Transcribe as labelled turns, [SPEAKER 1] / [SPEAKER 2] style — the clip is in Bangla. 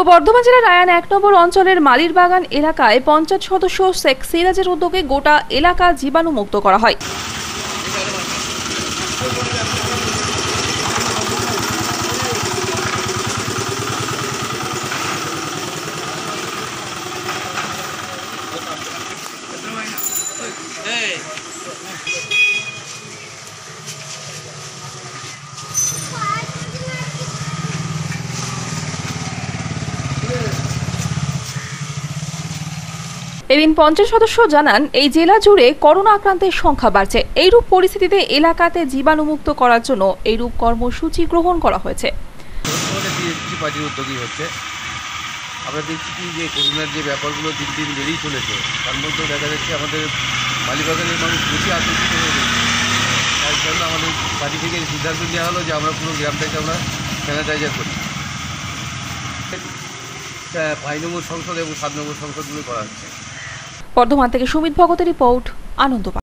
[SPEAKER 1] পূর্ব বর্ধমান জেলার রায়ান এক নম্বর অঞ্চলের মালির বাগান এলাকায় পঞ্চায়েত সদস্য শেখ সিরাজের উদ্যোগে গোটা এলাকা জীবাণুমুক্ত করা হয়। এদিন পঞ্চায়েত সদস্য জানান এই জেলা জুড়ে করোনা আক্রান্তের সংখ্যা বাড়ছে। এইরূপ পরিস্থিতিতে এলাকাতে জীবাণুমুক্ত করার জন্য এইরূপ কর্মসূচি গ্রহণ করা হয়েছে।
[SPEAKER 2] উদ্যোগী হচ্ছে আমরা দেখছি কি যে করোনার যে ব্যাপারগুলো দিন দিন বেড়েই চলেছে তার মধ্যেও দেখা যাচ্ছে আমাদের মালিবাগানের মানুষ বেশি আতঙ্কিত হয়ে গেছে তার জন্য আমাদের পার্টি থেকে সিদ্ধান্ত নেওয়া হলো যে আমরা পুরো গ্রামটাকে আমরা স্যানিটাইজার করি। হ্যাঁ, পাঁচ নম্বর সংসদ এবং সাত নম্বর সংসদগুলো করা হচ্ছে।
[SPEAKER 1] বর্ধমান থেকে সুমিত ভগতের রিপোর্ট আনন্দ